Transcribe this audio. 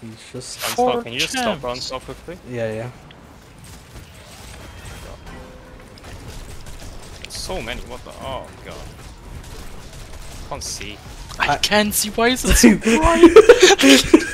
He's just. Unstop, can you just stop run so quickly? Yeah, yeah. So many, what the? Oh god. I Can't see. I I- can't see why is it so bright.